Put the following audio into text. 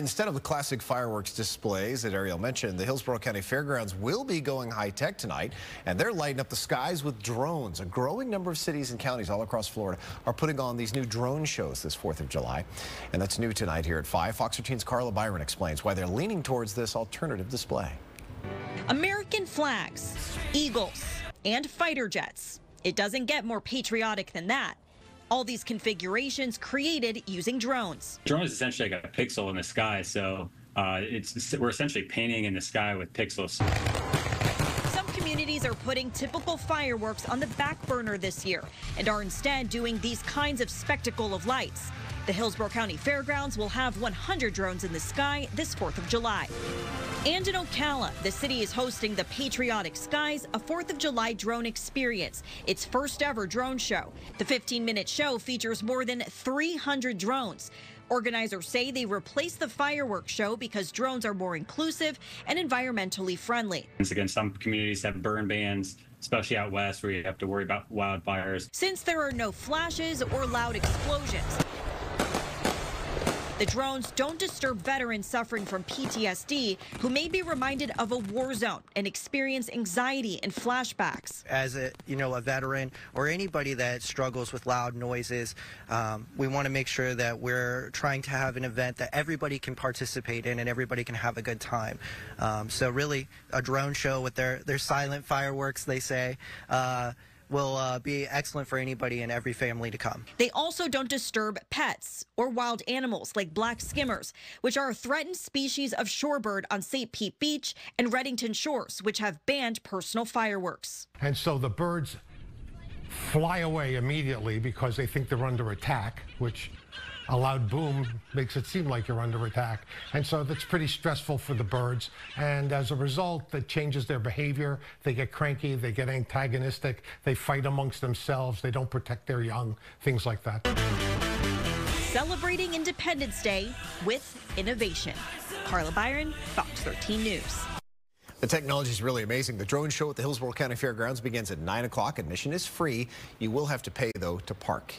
Instead of the classic fireworks displays that Ariel mentioned, the Hillsborough County Fairgrounds will be going high-tech tonight, and they're lighting up the skies with drones. A growing number of cities and counties all across Florida are putting on these new drone shows this 4th of July, and that's new tonight here at 5. Fox 13's Carla Bayron explains why they're leaning towards this alternative display. American flags, eagles, and fighter jets. It doesn't get more patriotic than that. All these configurations created using drones. Drone is essentially like a pixel in the sky, so uh, it's we're essentially painting in the sky with pixels. Some communities are putting typical fireworks on the back burner this year and are instead doing these kinds of spectacle of lights. The Hillsborough County Fairgrounds will have 100 drones in the sky this 4th of July. And in Ocala, the city is hosting the Patriotic Skies, a 4th of July drone experience, its first ever drone show. The 15 minute show features more than 300 drones. Organizers say they replaced the fireworks show because drones are more inclusive and environmentally friendly. Once again, some communities have burn bans, especially out west where you have to worry about wildfires. Since there are no flashes or loud explosions, the drones don't disturb veterans suffering from PTSD who may be reminded of a war zone and experience anxiety and flashbacks. As a you know a veteran or anybody that struggles with loud noises, um, we want to make sure that we're trying to have an event that everybody can participate in and everybody can have a good time. Um, so really, a drone show with their their silent fireworks, they say. Uh, will uh, be excellent for anybody and every family to come. They also don't disturb pets or wild animals like black skimmers, which are a threatened species of shorebird on St. Pete Beach and Redington Shores, which have banned personal fireworks. And so the birds fly away immediately because they think they're under attack, which a loud boom makes it seem like you're under attack. And so that's pretty stressful for the birds. And as a result, that changes their behavior. They get cranky, they get antagonistic, they fight amongst themselves, they don't protect their young, things like that. Celebrating Independence Day with innovation. Carla Bayron, Fox 13 News. The technology is really amazing. The drone show at the Hillsborough County Fairgrounds begins at 9 o'clock. Admission is free. You will have to pay, though, to park.